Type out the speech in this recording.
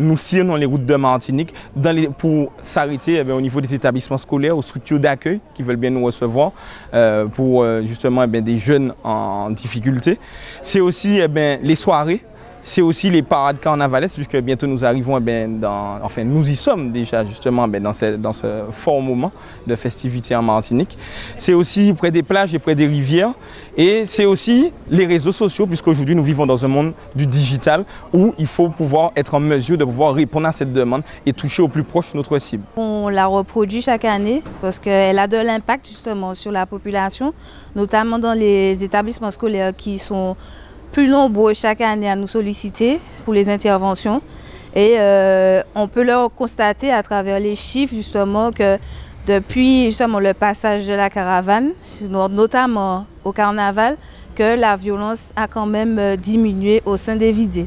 nous sillonnons les routes de Martinique pour s'arrêter eh au niveau des établissements scolaires, aux structures d'accueil qui veulent bien nous recevoir euh, pour euh, justement eh des jeunes en difficulté. C'est aussi eh les soirées c'est aussi les parades carnavalesques, puisque bientôt nous arrivons, eh dans, enfin nous y sommes déjà justement eh dans, ce, dans ce fort moment de festivité en Martinique. C'est aussi près des plages et près des rivières. Et c'est aussi les réseaux sociaux, puisqu'aujourd'hui nous vivons dans un monde du digital où il faut pouvoir être en mesure de pouvoir répondre à cette demande et toucher au plus proche notre cible. On la reproduit chaque année parce qu'elle a de l'impact justement sur la population, notamment dans les établissements scolaires qui sont plus nombreux chaque année à nous solliciter pour les interventions. Et euh, on peut leur constater à travers les chiffres justement que depuis justement le passage de la caravane, notamment au carnaval, que la violence a quand même euh, diminué au sein des vidés.